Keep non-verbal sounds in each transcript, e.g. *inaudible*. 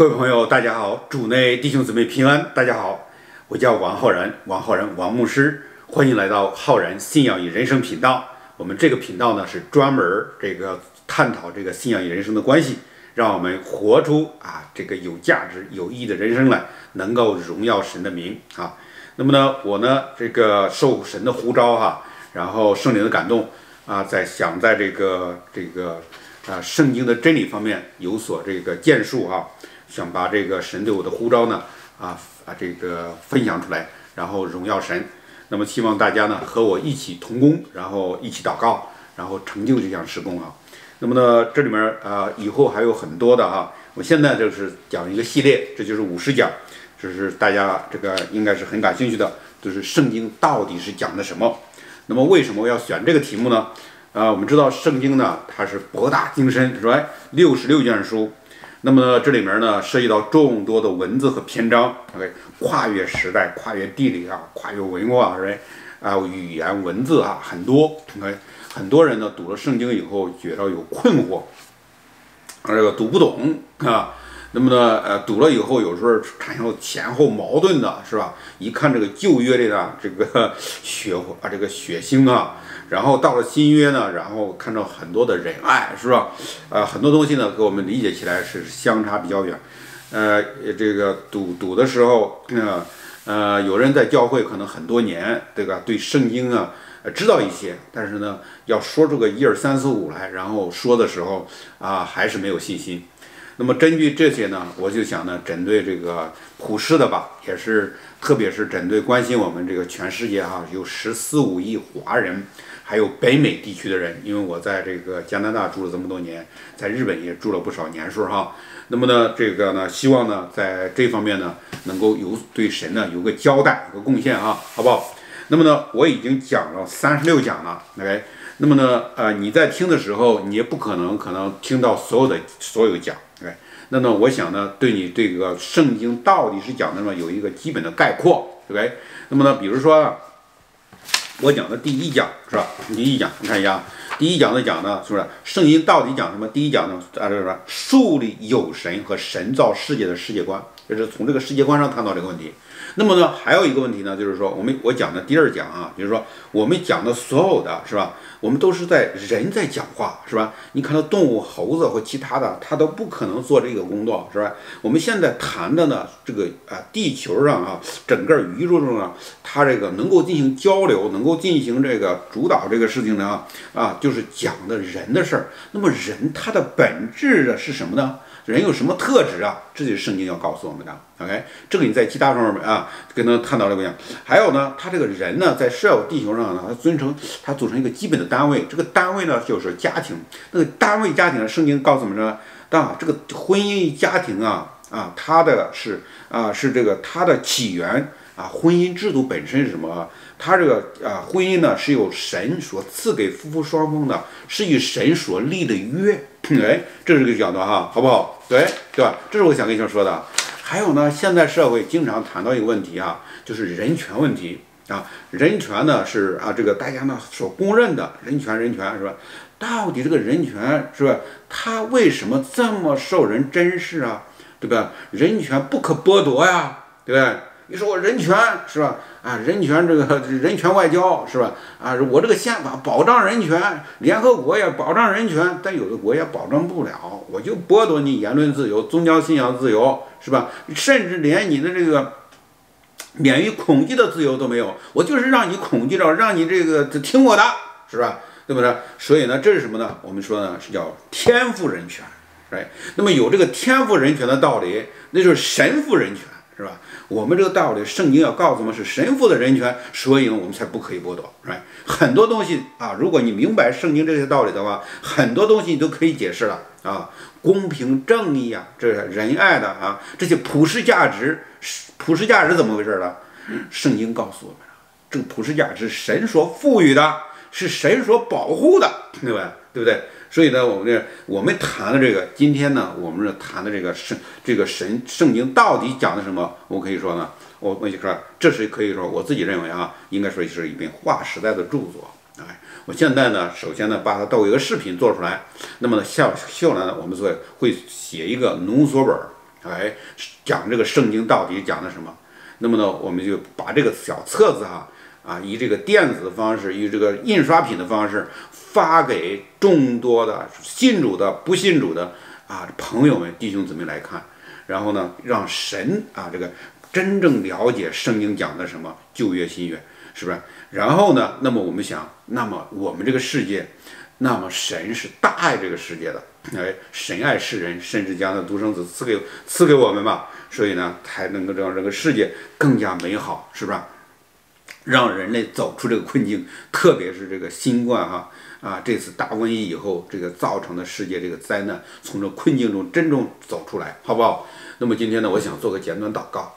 各位朋友，大家好，主内弟兄姊妹平安，大家好，我叫王浩然，王浩然，王牧师，欢迎来到浩然信仰与人生频道。我们这个频道呢是专门这个探讨这个信仰与人生的关系，让我们活出啊这个有价值、有意义的人生来，能够荣耀神的名啊。那么呢，我呢这个受神的呼召哈，然后圣灵的感动啊，在想在这个这个啊圣经的真理方面有所这个建树哈。想把这个神对我的呼召呢，啊啊这个分享出来，然后荣耀神。那么希望大家呢和我一起同工，然后一起祷告，然后成就这项施工啊。那么呢这里面啊以后还有很多的哈。我现在就是讲一个系列，这就是五十讲，这是大家这个应该是很感兴趣的，就是圣经到底是讲的什么。那么为什么要选这个题目呢？啊，我们知道圣经呢它是博大精深，是吧？六十六卷书。那么这里面呢，涉及到众多的文字和篇章，OK，跨越时代，跨越地理啊，跨越文化，是吧？啊，语言文字啊，很多，OK，很多人呢读了圣经以后觉得有困惑，这个读不懂啊。那么呢，呃，读了以后有时候产生了前后矛盾的，是吧？一看这个旧约里的这个血啊，这个血腥啊。然后到了新约呢，然后看到很多的仁爱，是吧？呃，很多东西呢，给我们理解起来是相差比较远。呃，这个读读的时候，呃，呃，有人在教会可能很多年，对吧？对圣经啊，知道一些，但是呢，要说出个一二三四五来，然后说的时候啊，还是没有信心。那么根据这些呢，我就想呢，针对这个普世的吧，也是特别是针对关心我们这个全世界啊，有十四五亿华人。还有北美地区的人，因为我在这个加拿大住了这么多年，在日本也住了不少年数哈。那么呢，这个呢，希望呢，在这方面呢，能够有对神呢有个交代，有个贡献啊，好不好？那么呢，我已经讲了三十六讲了，OK。那么呢，呃，你在听的时候，你也不可能可能听到所有的所有讲，OK。那么我想呢，对你这个圣经到底是讲的什么，有一个基本的概括，OK。那么呢，比如说。我讲的第一讲是吧？第一讲，你看一下，第一讲的讲呢，是不是圣经到底讲什么？第一讲呢，啊，这是说树立有神和神造世界的世界观，就是从这个世界观上谈到这个问题。那么呢，还有一个问题呢，就是说我们我讲的第二讲啊，就是说我们讲的所有的是吧？我们都是在人在讲话，是吧？你看到动物、猴子或其他的，它都不可能做这个工作，是吧？我们现在谈的呢，这个啊，地球上啊，整个宇宙中啊，它这个能够进行交流，能够进行这个主导这个事情的啊，啊，就是讲的人的事儿。那么人它的本质的是什么呢？人有什么特质啊？这就是圣经要告诉我们的。OK，这个你在其他方面啊，跟他探讨这个样。还有呢，他这个人呢，在社会地球上呢，他尊成，他组成一个基本的单位。这个单位呢，就是家庭。那个单位家庭，圣经告诉我们说，啊，这个婚姻家庭啊，啊，它的是啊，是这个它的起源啊，婚姻制度本身是什么？它这个啊，婚姻呢，是由神所赐给夫妇双方的，是与神所立的约。哎，这是个角度哈，好不好？对，对吧？这是我想跟你们说的。还有呢，现在社会经常谈到一个问题啊，就是人权问题啊。人权呢是啊，这个大家呢所公认的人权，人权是吧？到底这个人权是吧？它为什么这么受人珍视啊？对吧？人权不可剥夺呀，对不对？你说我人权是吧？啊，人权这个人权外交是吧？啊，我这个宪法保障人权，联合国也保障人权，但有的国家保障不了，我就剥夺你言论自由、宗教信仰自由，是吧？甚至连你的这个免于恐惧的自由都没有，我就是让你恐惧着，让你这个听我的，是吧？对不对？所以呢，这是什么呢？我们说呢是叫天赋人权，哎，那么有这个天赋人权的道理，那就是神父人权。是吧？我们这个道理，圣经要告诉我们是神父的人权，所以呢，我们才不可以剥夺，是吧？很多东西啊，如果你明白圣经这些道理的话，很多东西你都可以解释了啊。公平正义啊，这仁爱的啊，这些普世价值，普世价值怎么回事呢？圣经告诉我们，这个普世价值神所赋予的，是神所保护的，对吧？对不对？所以呢，我们这我们谈的这个，今天呢，我们这谈的这个圣这个神圣经到底讲的什么？我可以说呢，我我就说，这是可以说我自己认为啊，应该说是一篇划时代的著作。哎，我现在呢，首先呢，把它作为一个视频做出来。那么呢，下下来呢，我们做会写一个浓缩本儿哎，讲这个圣经到底讲的什么？那么呢，我们就把这个小册子哈啊，啊以这个电子的方式，以这个印刷品的方式发给众多的信主的、不信主的啊朋友们、弟兄姊妹来看，然后呢，让神啊这个真正了解圣经讲的什么旧约、新约，是不是？然后呢，那么我们想，那么我们这个世界，那么神是大爱这个世界的，哎，神爱世人，甚至将他独生子赐给赐给我们嘛。所以呢，才能够让这个世界更加美好，是不是？让人类走出这个困境，特别是这个新冠哈啊，这次大瘟疫以后，这个造成的世界这个灾难，从这困境中真正走出来，好不好？那么今天呢，我想做个简短祷告。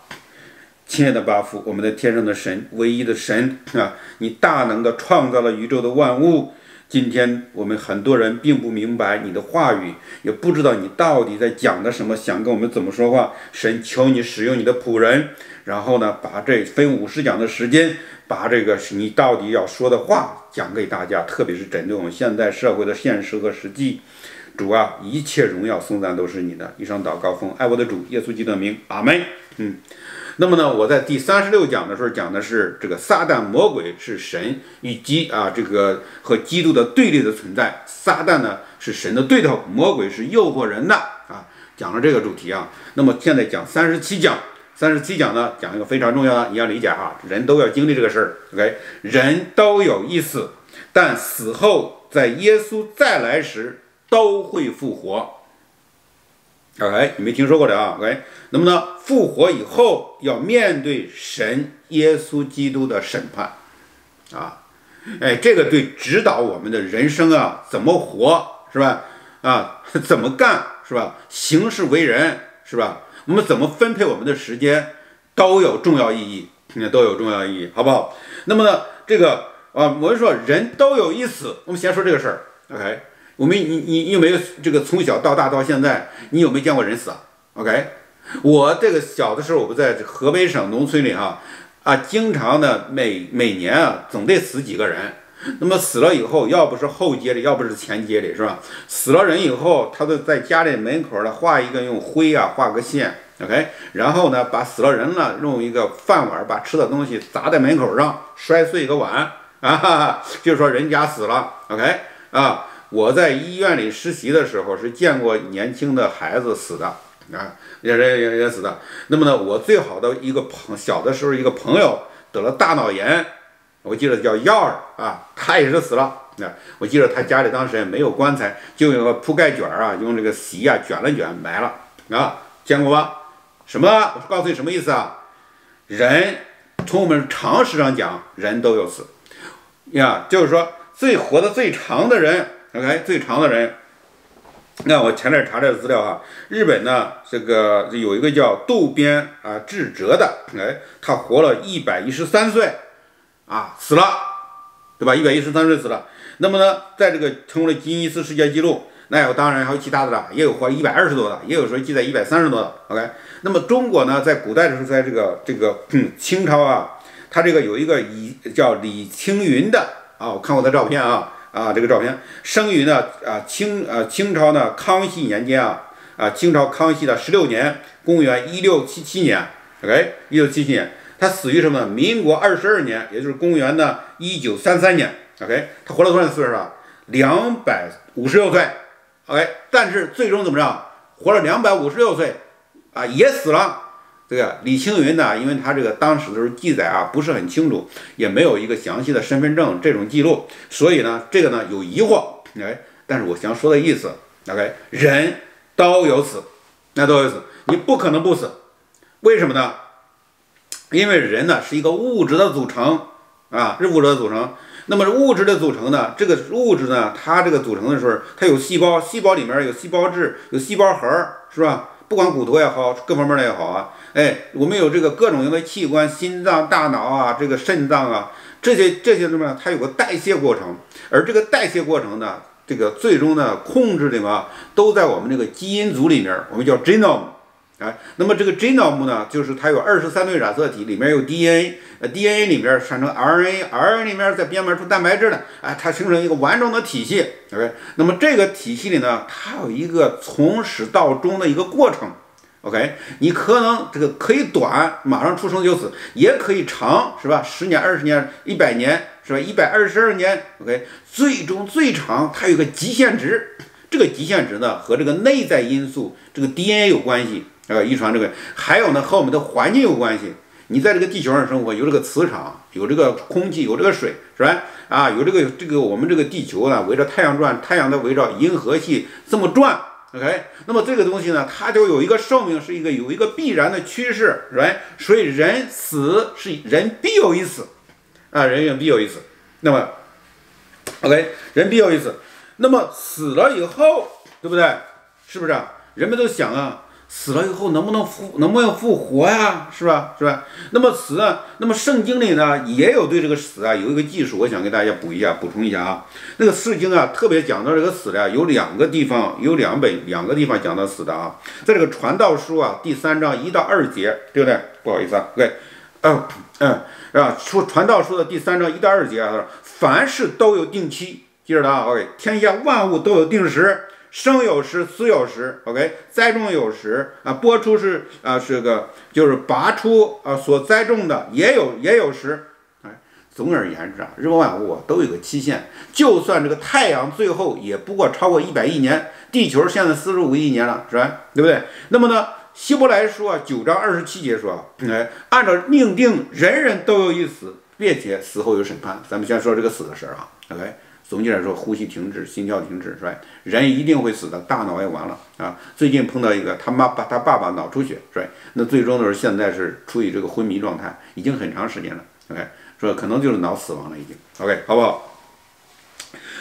亲爱的巴夫，我们的天上的神，唯一的神啊，你大能的创造了宇宙的万物。今天我们很多人并不明白你的话语，也不知道你到底在讲的什么，想跟我们怎么说话。神求你使用你的仆人，然后呢，把这分五十讲的时间，把这个你到底要说的话讲给大家，特别是针对我们现在社会的现实和实际。主啊，一切荣耀颂赞都是你的。以上祷告奉爱我的主耶稣基督的名，阿门。嗯。那么呢，我在第三十六讲的时候讲的是这个撒旦魔鬼是神与基啊这个和基督的对立的存在。撒旦呢是神的对头，魔鬼是诱惑人的啊，讲了这个主题啊。那么现在讲三十七讲，三十七讲呢讲一个非常重要的，你要理解哈，人都要经历这个事儿，OK，人都有意思，但死后在耶稣再来时都会复活。OK，你没听说过的啊？OK，那么呢，复活以后要面对神耶稣基督的审判啊！哎，这个对指导我们的人生啊，怎么活是吧？啊，怎么干是吧？行事为人是吧？我们怎么分配我们的时间都有重要意义，都有重要意义，好不好？那么呢，这个啊，我们说人都有一死，我们先说这个事儿，OK。我们你你有没有这个从小到大到现在，你有没有见过人死啊？OK，我这个小的时候，我不在河北省农村里哈啊，经常呢每每年啊，总得死几个人。那么死了以后，要不是后街里，要不是前街里，是吧？死了人以后，他都在家里门口呢画一个用灰啊画个线，OK，然后呢把死了人了用一个饭碗把吃的东西砸在门口上，摔碎一个碗啊，就说人家死了，OK 啊。我在医院里实习的时候是见过年轻的孩子死的啊，也也也也死的。那么呢，我最好的一个朋小的时候一个朋友得了大脑炎，我记得叫耀儿啊，他也是死了。啊，我记得他家里当时也没有棺材，就用个铺盖卷啊，用这个席啊卷了卷埋了啊，见过吧？什么？我告诉你什么意思啊？人从我们常识上讲，人都有死呀，就是说最活得最长的人。OK，最长的人，那我前面查这个资料哈，日本呢这个有一个叫渡边啊智哲的，哎，他活了一百一十三岁，啊死了，对吧？一百一十三岁死了。那么呢，在这个成为了吉尼斯世界纪录，那有当然还有其他的了，也有活一百二十多的，也有说记载一百三十多的。OK，那么中国呢，在古代的时候，在这个这个清朝啊，他这个有一个以叫李青云的啊，我看过他照片啊。啊，这个照片生于呢啊清啊清朝呢康熙年间啊啊清朝康熙的十六年，公元一六七七年，OK，一六七七年，他死于什么？民国二十二年，也就是公元呢一九三三年，OK，他活了多少岁是吧？两百五十六岁，OK，但是最终怎么着？活了两百五十六岁啊，也死了。这个李青云呢，因为他这个当时的时候记载啊不是很清楚，也没有一个详细的身份证这种记录，所以呢，这个呢有疑惑。哎，但是我想说的意思，OK，人都有死，那都有死，你不可能不死，为什么呢？因为人呢是一个物质的组成啊，是物质的组成。那么物质的组成呢，这个物质呢，它这个组成的时候，它有细胞，细胞里面有细胞质，有细胞核，是吧？不管骨头也好，各方面的也好啊，哎，我们有这个各种的器官，心脏、大脑啊，这个肾脏啊，这些这些什么，它有个代谢过程，而这个代谢过程呢，这个最终呢，控制的嘛，都在我们这个基因组里面，我们叫 genome。哎，那么这个 genome 呢，就是它有二十三对染色体，里面有 DNA，呃，DNA 里面产生 RNA，RNA 里面再编码出蛋白质的，哎，它形成一个完整的体系。OK，那么这个体系里呢，它有一个从始到终的一个过程。OK，你可能这个可以短，马上出生就死，也可以长，是吧？十年、二十年、一百年，是吧？一百二十二年，OK，最终最长它有个极限值，这个极限值呢和这个内在因素，这个 DNA 有关系，啊，遗传这个，还有呢和我们的环境有关系。你在这个地球上生活，有这个磁场，有这个空气，有这个水，是吧？啊，有这个这个我们这个地球呢围着太阳转，太阳在围绕银河系这么转，OK？那么这个东西呢，它就有一个寿命，是一个有一个必然的趋势，人？所以人死是人必有一死，啊，人也必有一死。那么，OK，人必有一死。那么死了以后，对不对？是不是啊？人们都想啊。死了以后能不能复能不能复活呀？是吧？是吧？那么死啊，那么圣经里呢也有对这个死啊有一个技术，我想给大家补一下，补充一下啊。那个圣经啊特别讲到这个死的，有两个地方，有两本两个地方讲到死的啊。在这个传道书啊第三章一到二节，对不对？不好意思啊，OK，嗯嗯啊，说传道书的第三章一到二节啊，凡事都有定期，记着的啊，OK，天下万物都有定时。生有时，死有时，OK，栽种有时啊，播出是啊，是个就是拔出啊，所栽种的也有也有时，哎，总而言之啊，日万物啊都有个期限，就算这个太阳最后也不过超过一百亿年，地球现在四十五亿年了，是吧？对不对？那么呢，希伯来书啊九章二十七节说，哎，按照命定，人人都有一死，并且死后有审判。咱们先说这个死的事儿啊，OK。总结来说，呼吸停止，心跳停止，是吧？人一定会死的，大脑也完了啊！最近碰到一个，他妈把他爸爸脑出血，是吧？那最终的是现在是处于这个昏迷状态，已经很长时间了。OK，说可能就是脑死亡了，已经。OK，好不好？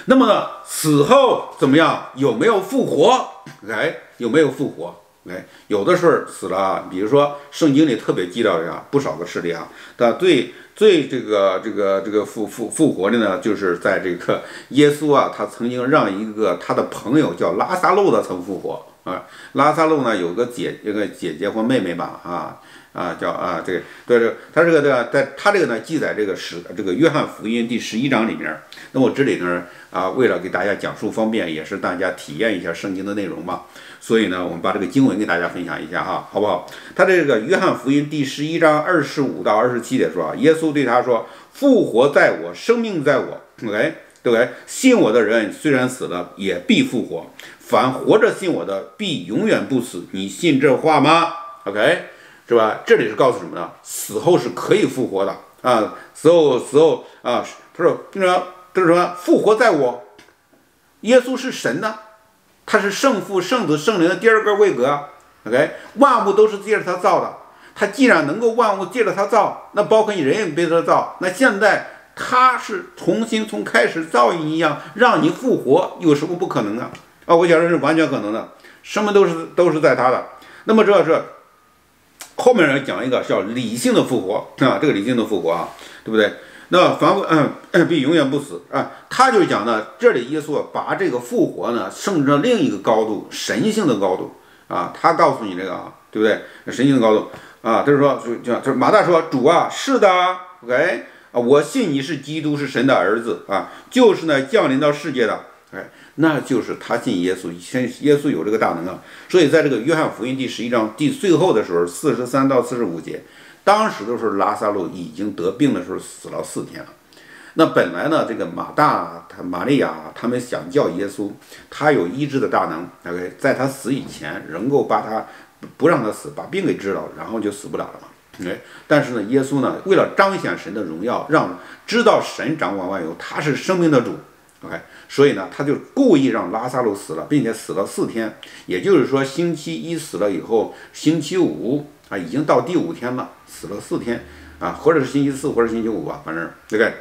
那么呢，死后怎么样？有没有复活？OK，有没有复活？哎，有的时候死了啊，比如说圣经里特别记到呀，不少个事例啊，但对最这个这个这个复复复活的呢，就是在这个耶稣啊，他曾经让一个他的朋友叫拉萨路的曾复活啊，拉萨路呢有个姐一个姐姐或妹妹吧啊。啊，叫啊，这个对这，他这个对吧，在他这个呢，记载这个十这个约翰福音第十一章里面。那我这里呢，啊，为了给大家讲述方便，也是大家体验一下圣经的内容嘛，所以呢，我们把这个经文给大家分享一下哈，好不好？他这个约翰福音第十一章二十五到二十七节说啊，耶稣对他说：“复活在我，生命在我。”OK，对不对？信我的人虽然死了，也必复活；凡活着信我的，必永远不死。你信这话吗？OK。是吧？这里是告诉什么呢？死后是可以复活的啊！死后，死后啊！他说：“听着，这是什么？复活在我。耶稣是神呢，他是圣父、圣子、圣灵的第二个位格。OK，万物都是借着他造的。他既然能够万物借着他造，那包括你人也被他造。那现在他是重新从开始造你一样，让你复活，有什么不可能的啊？我觉得是完全可能的，什么都是都是在他的。那么这是。后面人讲一个叫理性的复活啊，这个理性的复活啊，对不对？那凡嗯必永远不死啊，他就讲呢，这里耶稣把这个复活呢升至另一个高度，神性的高度啊，他告诉你这个啊，对不对？神性的高度啊，他说就就就马大说主啊，是的，OK 啊，我信你是基督，是神的儿子啊，就是呢降临到世界的，哎。那就是他信耶稣，先耶稣有这个大能啊，所以在这个约翰福音第十一章第最后的时候，四十三到四十五节，当时的时候拉萨路已经得病的时候死了四天了。那本来呢，这个马大他玛利亚他们想叫耶稣，他有医治的大能，OK，在他死以前能够把他不让他死，把病给治了，然后就死不了了嘛。哎，但是呢，耶稣呢，为了彰显神的荣耀，让知道神掌管万有，他是生命的主。OK，所以呢，他就故意让拉萨路死了，并且死了四天，也就是说，星期一死了以后，星期五啊，已经到第五天了，死了四天啊，或者是星期四或者星期五吧，反正对不对？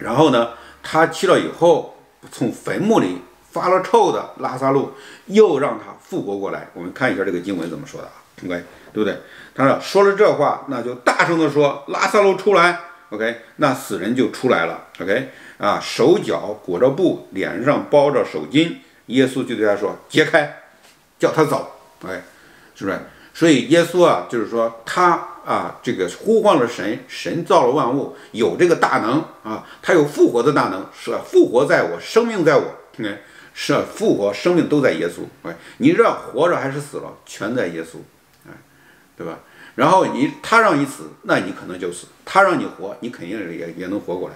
然后呢，他去了以后，从坟墓里发了臭的拉萨路又让他复活过来。我们看一下这个经文怎么说的啊？OK，对不对？他说说了这话，那就大声的说，拉萨路出来。OK，那死人就出来了。OK。啊，手脚裹着布，脸上包着手巾，耶稣就对他说：“解开，叫他走。”哎，是不是？所以耶稣啊，就是说他啊，这个呼唤了神，神造了万物，有这个大能啊，他有复活的大能，是复活在我，生命在我。哎，是复活，生命都在耶稣。哎，你这活着还是死了，全在耶稣，哎，对吧？然后你他让你死，那你可能就死；他让你活，你肯定也也能活过来。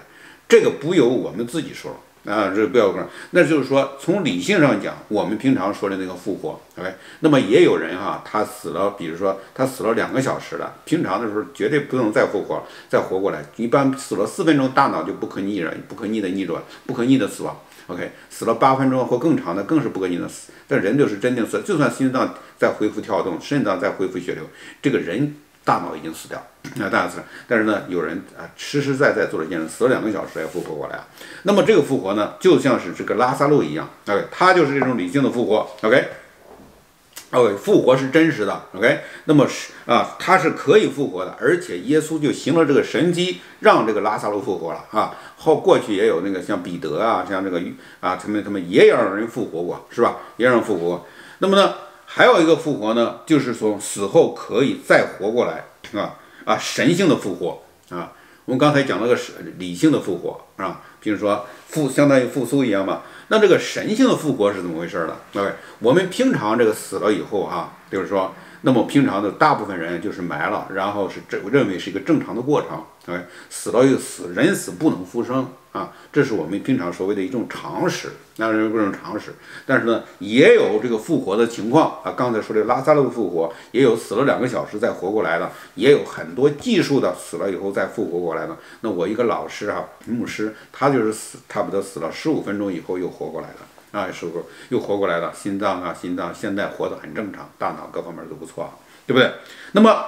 这个不由我们自己说了。啊，这不要管，那就是说，从理性上讲，我们平常说的那个复活，OK，那么也有人哈，他死了，比如说他死了两个小时了，平常的时候绝对不能再复活，再活过来，一般死了四分钟，大脑就不可逆了，不可逆的逆转，不可逆的死亡，OK，死了八分钟或更长的，更是不可逆的死。但人就是真正死，就算心脏在恢复跳动，肾脏在恢复血流，这个人。大脑已经死掉，那大脑死，但是呢，有人啊实实在在做了一件事，死了两个小时才复活过来啊。那么这个复活呢，就像是这个拉萨路一样，OK，他就是这种理性的复活，OK，OK，复活是真实的，OK，那么是啊，他是可以复活的，而且耶稣就行了这个神迹，让这个拉萨路复活了啊。后过去也有那个像彼得啊，像这个啊，他们他们也让人复活过，是吧？也让人复活。那么呢？还有一个复活呢，就是说死后可以再活过来，啊啊，神性的复活啊。我们刚才讲了个是理性的复活，啊，比如说复相当于复苏一样嘛。那这个神性的复活是怎么回事呢？各位，我们平常这个死了以后啊，就是说，那么平常的大部分人就是埋了，然后是这认为是一个正常的过程，哎，死了又死，人死不能复生。啊，这是我们平常所谓的一种常识，那是各种常识。但是呢，也有这个复活的情况啊。刚才说的拉萨路复活，也有死了两个小时再活过来的，也有很多技术的死了以后再复活过来的。那我一个老师啊，牧师，他就是死，差不多死了十五分钟以后又活过来的啊，是不是又活过来了？心脏啊，心脏现在活得很正常，大脑各方面都不错，对不对？那么。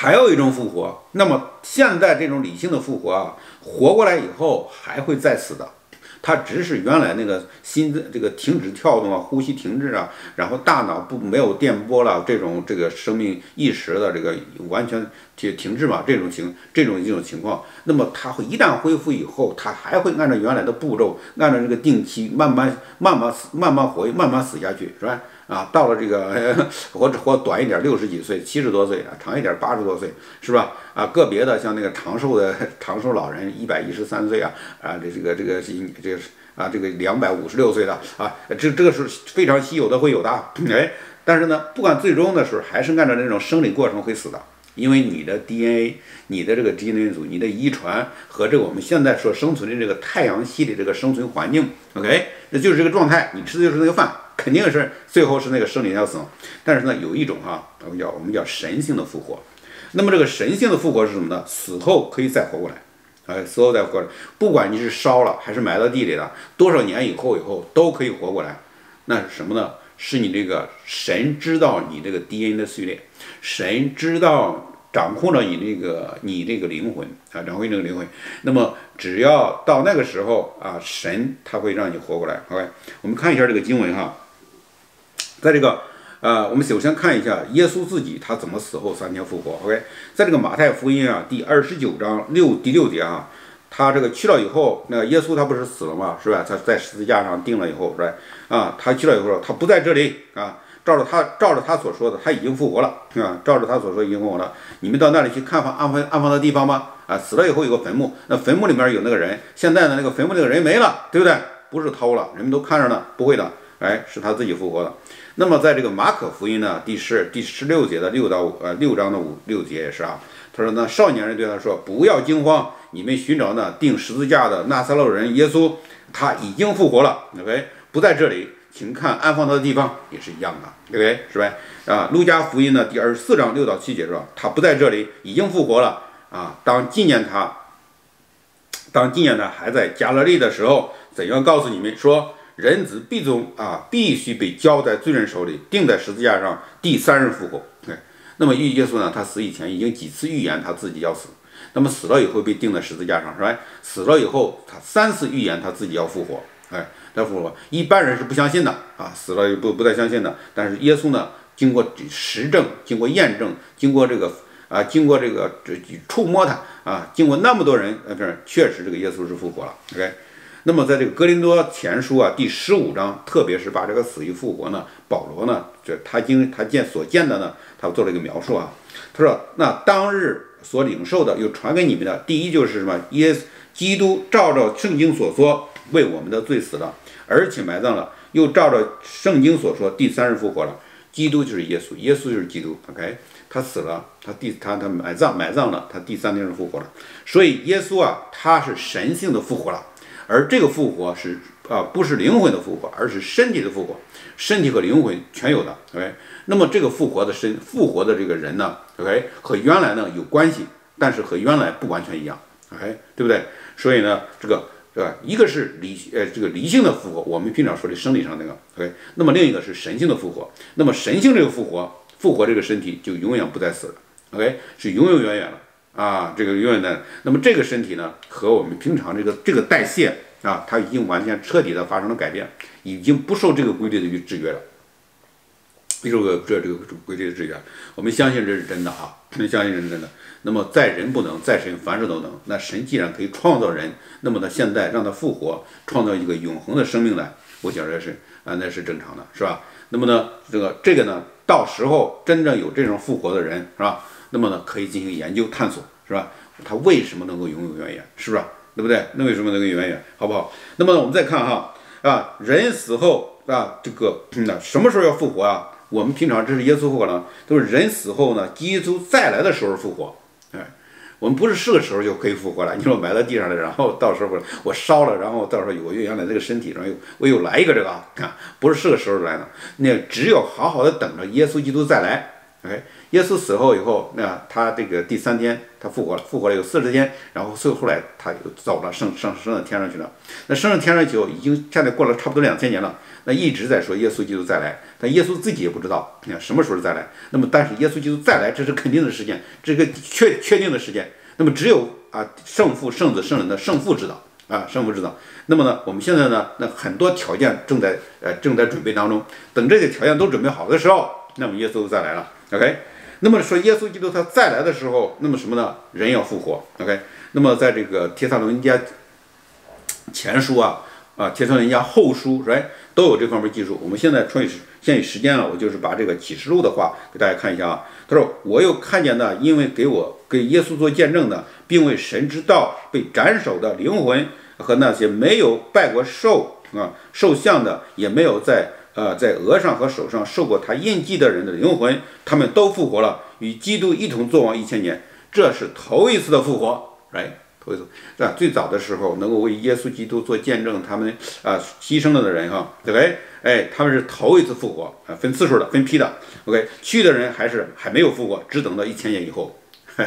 还有一种复活，那么现在这种理性的复活啊，活过来以后还会再死的，它只是原来那个心这个停止跳动啊，呼吸停滞啊，然后大脑不没有电波了，这种这个生命意识的这个完全停停滞嘛，这种情这种一种情况，那么它会一旦恢复以后，它还会按照原来的步骤，按照这个定期慢慢慢慢死慢慢活慢慢死下去，是吧？啊，到了这个活活短一点，六十几岁、七十多岁啊，长一点八十多岁，是吧？啊，个别的像那个长寿的长寿老人，一百一十三岁啊，啊，这这个这个是这个是啊，这个两百五十六岁的啊，这这个是非常稀有的，会有的。哎，但是呢，不管最终的时候，还是按照那种生理过程会死的，因为你的 DNA、你的这个基因组、你的遗传和这个我们现在所生存的这个太阳系的这个生存环境，OK，那就是这个状态，你吃的就是那个饭。肯定是最后是那个生理要死，但是呢，有一种哈，我们叫我们叫神性的复活。那么这个神性的复活是什么呢？死后可以再活过来，哎，死后再活过来，不管你是烧了还是埋到地里的，多少年以后以后都可以活过来。那是什么呢？是你这个神知道你这个 DNA 的序列，神知道掌控着你这个你这个灵魂啊，掌控你这个灵魂。那么只要到那个时候啊，神他会让你活过来。OK，我们看一下这个经文哈。在这个，呃，我们首先看一下耶稣自己他怎么死后三天复活。OK，在这个马太福音啊第二十九章六第六节啊，他这个去了以后，那耶稣他不是死了吗？是吧？他在十字架上钉了以后，是吧？啊，他去了以后，他不在这里啊，照着他照着他所说的，他已经复活了啊，照着他所说已经复活了。你们到那里去看放安放安放的地方吗？啊，死了以后有个坟墓，那坟墓里面有那个人，现在呢那个坟墓那个人没了，对不对？不是偷了，人们都看着呢，不会的，哎，是他自己复活的。那么，在这个马可福音呢，第十第十六节的六到呃六章的五六节也是啊。他说：“那少年人对他说，不要惊慌，你们寻找那钉十字架的纳撒勒人耶稣，他已经复活了。OK，不在这里，请看安放他的地方也是一样的，OK 是吧？啊，路加福音呢，第二十四章六到七节说，他不在这里，已经复活了啊。当纪念他，当纪念他还在加勒利的时候，怎样告诉你们说？”人子必终啊，必须被交在罪人手里，钉在十字架上，第三日复活。哎，那么耶稣呢？他死以前已经几次预言他自己要死，那么死了以后被钉在十字架上，是吧？死了以后，他三次预言他自己要复活。哎，他复活，一般人是不相信的啊，死了不不太相信的。但是耶稣呢，经过实证，经过验证，经过这个啊，经过这个这触摸他啊，经过那么多人，呃，这确实这个耶稣是复活了。OK。那么，在这个《格林多前书》啊第十五章，特别是把这个死与复活呢，保罗呢，这他经他见所见的呢，他做了一个描述啊。他说：“那当日所领受的，又传给你们的，第一就是什么？耶稣基督照着圣经所说，为我们的罪死了，而且埋葬了，又照着圣经所说，第三日复活了。基督就是耶稣，耶稣就是基督。OK，他死了，他第他他埋葬埋葬了，他第三天是复活了。所以耶稣啊，他是神性的复活了，而这个复活是啊，不是灵魂的复活，而是身体的复活，身体和灵魂全有的。OK，那么这个复活的身复活的这个人呢，OK，和原来呢有关系，但是和原来不完全一样。OK，对不对？所以呢，这个。对吧？一个是理呃这个理性的复活，我们平常说的生理上那个，OK。那么另一个是神性的复活。那么神性这个复活，复活这个身体就永远不再死了，OK，是永永远远了啊，这个永远的。那么这个身体呢，和我们平常这个这个代谢啊，它已经完全彻底的发生了改变，已经不受这个规律的制约了。不受个这这个规律的制约，我们相信这是真的啊，相信这是真的。那么在人不能，在神凡事都能。那神既然可以创造人，那么他现在让他复活，创造一个永恒的生命来，我想这是啊，那是正常的，是吧？那么呢，这个这个呢，到时候真正有这种复活的人，是吧？那么呢，可以进行研究探索，是吧？他为什么能够永永远远，是不是？对不对？那为什么能够永远远，好不好？那么我们再看哈，啊，人死后啊，这个那什么时候要复活啊？我们平常这是耶稣复活呢，都是人死后呢，基督再来的时候复活。哎我们不是是个时候就可以复活了。你说埋在地上了，然后到时候我烧了，然后到时候我原来这个身体上又我又来一个这个，看不是是个时候来的，那只有好好的等着耶稣基督再来。OK，耶稣死后以后，那他这个第三天他复活了，复活了有四十天，然后后后来他又走了，升升升到天上去了。那升上天上去后，已经现在过了差不多两千年了。那一直在说耶稣基督再来，但耶稣自己也不知道，你看什么时候再来。那么，但是耶稣基督再来，这是肯定的事件，这个确确定的事件。那么，只有啊圣父、圣子、圣人的圣父知道啊，圣父知道。那么呢，我们现在呢，那很多条件正在呃正在准备当中。等这些条件都准备好的时候，那么耶稣再来了。OK，那么说耶稣基督他再来的时候，那么什么呢？人要复活。OK，那么在这个提萨罗尼迦前书啊。啊，提出人家后书，是？都有这方面技术。我们现在出于限于时间了，我就是把这个启示录的话给大家看一下啊。他说：“我又看见呢，因为给我给耶稣做见证的，并为神之道被斩首的灵魂和那些没有拜过兽啊兽像的，也没有在呃在额上和手上受过他印记的人的灵魂，他们都复活了，与基督一同作王一千年。这是头一次的复活，right？头一次，是吧？最早的时候能够为耶稣基督做见证，他们啊牺牲了的人哈，对不对？哎，他们是头一次复活啊，分次数的，分批的。OK，去的人还是还没有复活，只等到一千年以后。*laughs*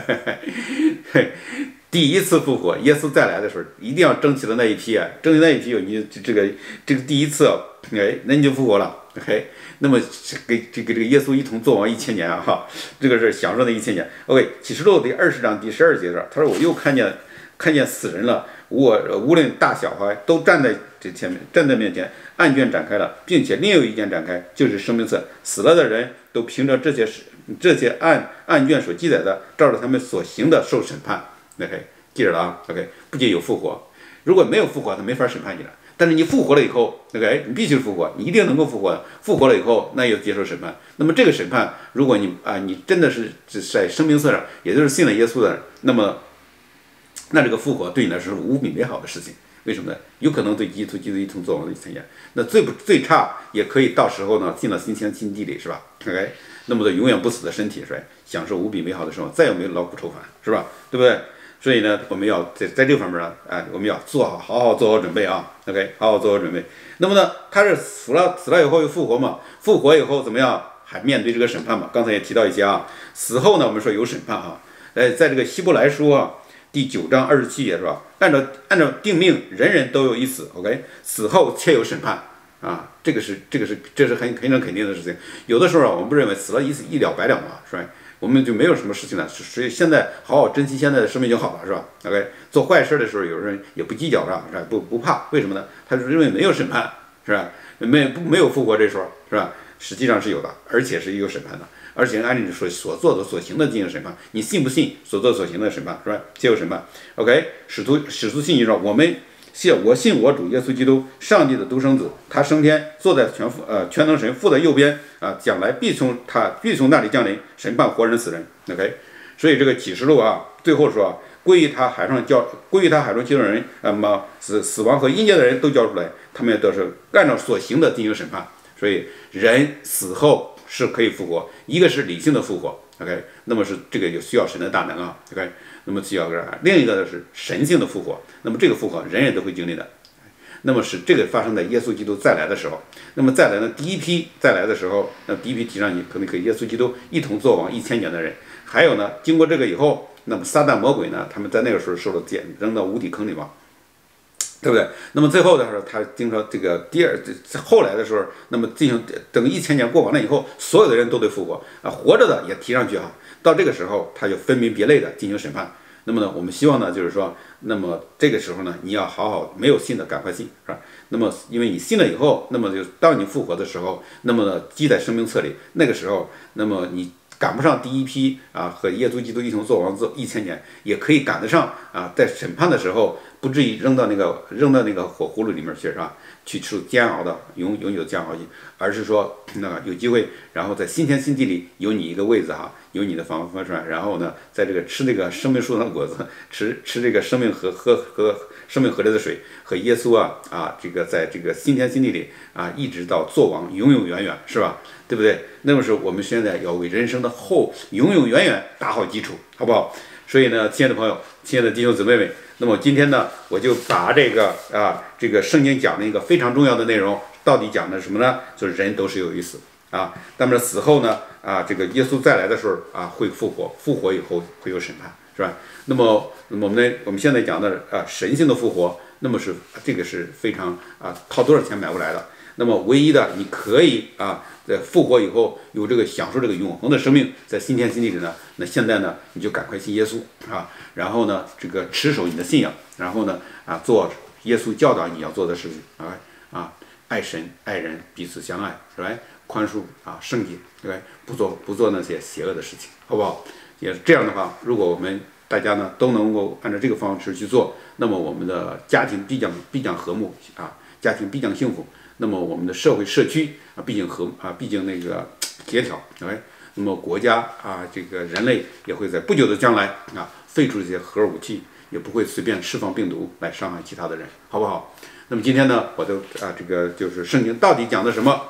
第一次复活，耶稣再来的时候，一定要争取的那一批啊，争取那一批，你这个这个第一次，哎，那你就复活了。OK，那么给这个这个耶稣一同做王一千年啊，哈，这个是享受那一千年。OK，启示录第二十章第十二节这他说我又看见。看见死人了，我无论大小孩都站在这前面，站在面前，案卷展开了，并且另有一件展开，就是生命册。死了的人都凭着这些事，这些案案卷所记载的，照着他们所行的受审判。OK，记着了啊。OK，不仅有复活，如果没有复活，他没法审判你了。但是你复活了以后，OK，你必须复活，你一定能够复活。复活了以后，那又接受审判。那么这个审判，如果你啊，你真的是在生命册上，也就是信了耶稣的，那么。那这个复活对你来说是无比美好的事情，为什么呢？有可能对基督、基督一同作王的一千年。那最不最差也可以到时候呢进了新天新地里，是吧？OK，那么的永远不死的身体，是吧？享受无比美好的生活，再也没有劳苦愁烦，是吧？对不对？所以呢，我们要在在这方面呢，哎，我们要做好好好做好准备啊。OK，好好做好准备。那么呢，他是死了死了以后又复活嘛？复活以后怎么样？还面对这个审判嘛？刚才也提到一些啊。死后呢，我们说有审判哈。哎，在这个希伯来书啊。第九章二十七节是吧？按照按照定命，人人都有一死，OK，死后且有审判啊，这个是这个是这是很非常肯定的事情。有的时候啊，我们不认为死了一死一了百了嘛，是吧？我们就没有什么事情了，所以现在好好珍惜现在的生命就好了，是吧？OK，做坏事的时候，有人也不计较，是吧？是吧？不不怕，为什么呢？他是认为没有审判，是吧？没不没有复活这说，是吧？实际上是有的，而且是有审判的。而且按你所所做的所行的进行审判，你信不信所做所行的审判是吧？接受审判。OK，使徒使徒信息说，我们谢我信我主耶稣基督，上帝的独生子，他升天坐在全父呃全能神父的右边啊，将来必从他必从那里降临审判活人死人。OK，所以这个启示录啊，最后说归于他海上交归于他海上其中人，那么死死亡和阴间的人都交出来，他们都是按照所行的进行审判。所以人死后是可以复活，一个是理性的复活，OK，那么是这个就需要神的大能啊，OK，那么需要个另一个呢是神性的复活，那么这个复活人人都会经历的。那么是这个发生在耶稣基督再来的时候，那么再来呢？第一批再来的时候，那第一批提上你可能和耶稣基督一同做王一千年的人，还有呢，经过这个以后，那么撒旦魔鬼呢，他们在那个时候受了剪扔到无底坑里嘛，对不对？那么最后的时候，他经过这个第二这后来的时候，那么进行等一千年过完了以后，所有的人都得复活啊，活着的也提上去啊，到这个时候他就分门别类的进行审判。那么呢，我们希望呢，就是说，那么这个时候呢，你要好好没有信的赶快信，是吧？那么因为你信了以后，那么就当你复活的时候，那么呢记在生命册里，那个时候，那么你赶不上第一批啊和耶稣基督一同做王做一千年，也可以赶得上啊，在审判的时候不至于扔到那个扔到那个火葫芦里面去，是吧？去受煎熬的永永久煎熬去，而是说 *clears throat* 那个有机会，然后在新天新地里有你一个位子哈。有你的房房出来，然后呢，在这个吃那个生命树上的果子，*laughs* 吃吃这个生命河喝喝生命河里的水，和耶稣啊啊，这个在这个新天新地里啊，一直到做王，永永远远，是吧？对不对？那么是我们现在要为人生的后永永远远打好基础，好不好？所以呢，亲爱的朋友，亲爱的弟兄姊妹们，那么今天呢，我就把这个啊，这个圣经讲的一个非常重要的内容，到底讲的什么呢？就是人都是有意思。啊，那么死后呢？啊，这个耶稣再来的时候啊，会复活，复活以后会有审判，是吧？那么，那么我们呢？我们现在讲的啊，神性的复活，那么是这个是非常啊，掏多少钱买不来的。那么唯一的，你可以啊，在复活以后有这个享受这个永恒的生命，在新天新地里呢。那现在呢，你就赶快信耶稣啊，然后呢，这个持守你的信仰，然后呢，啊，做耶稣教导你要做的事情啊啊，爱神爱人，彼此相爱，是吧？宽恕啊，圣洁，对吧？不做不做那些邪恶的事情，好不好？也是这样的话，如果我们大家呢都能够按照这个方式去做，那么我们的家庭必将必将和睦啊，家庭必将幸福。那么我们的社会社区啊，毕竟和啊，毕竟那个协调，哎那么国家啊，这个人类也会在不久的将来啊，废除这些核武器，也不会随便释放病毒来伤害其他的人，好不好？那么今天呢，我都啊，这个就是圣经到底讲的什么？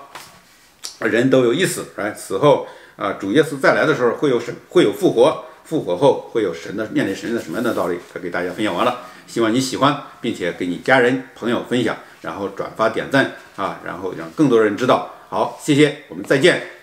人都有意思，哎，死后啊，主耶稣再来的时候会有神，会有复活，复活后会有神的面临神的什么样的道理？给大家分享完了，希望你喜欢，并且给你家人朋友分享，然后转发点赞啊，然后让更多人知道。好，谢谢，我们再见。